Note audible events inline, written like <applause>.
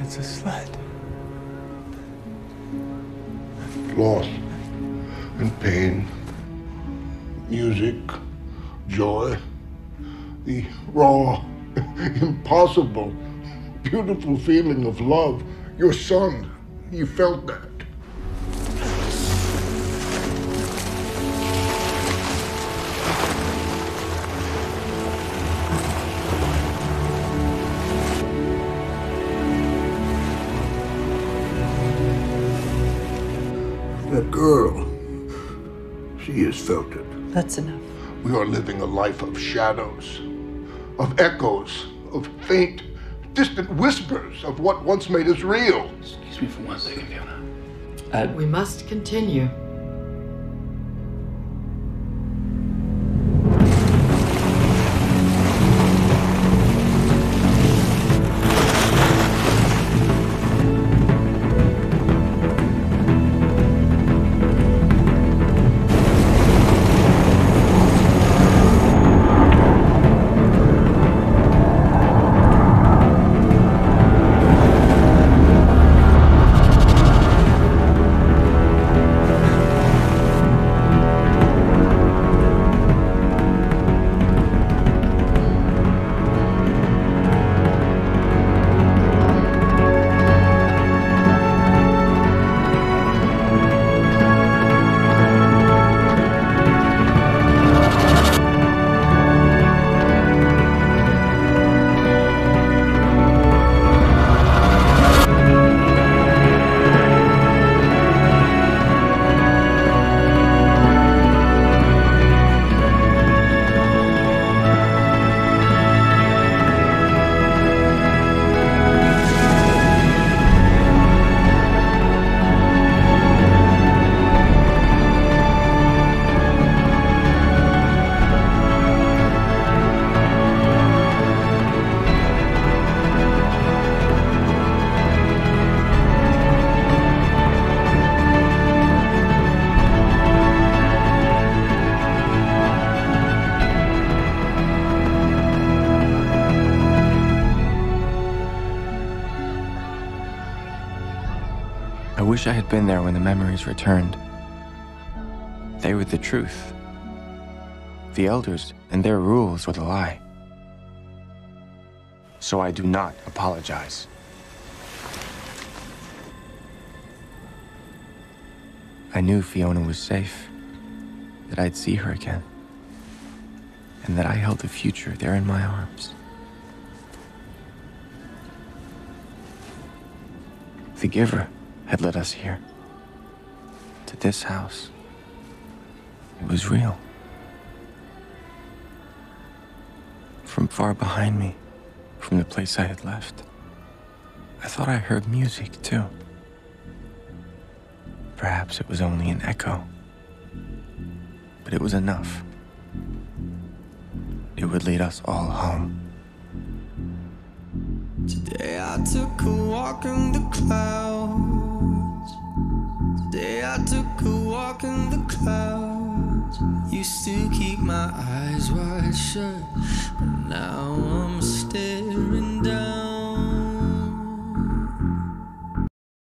It's a sled. Loss and pain, music, joy, the raw, <laughs> impossible, beautiful feeling of love. Your son, he felt that. That girl, she has felt it. That's enough. We are living a life of shadows, of echoes, of faint, distant whispers of what once made us real. Excuse me for one second, Fiona. We must continue. Wish I had been there when the memories returned. They were the truth. The elders and their rules were the lie. So I do not apologize. I knew Fiona was safe, that I'd see her again, and that I held the future there in my arms. The giver had led us here, to this house. It was real. From far behind me, from the place I had left, I thought I heard music too. Perhaps it was only an echo, but it was enough. It would lead us all home. Today I took a walk in the clouds. Walk in the clouds. Used to keep my eyes wide shut, but now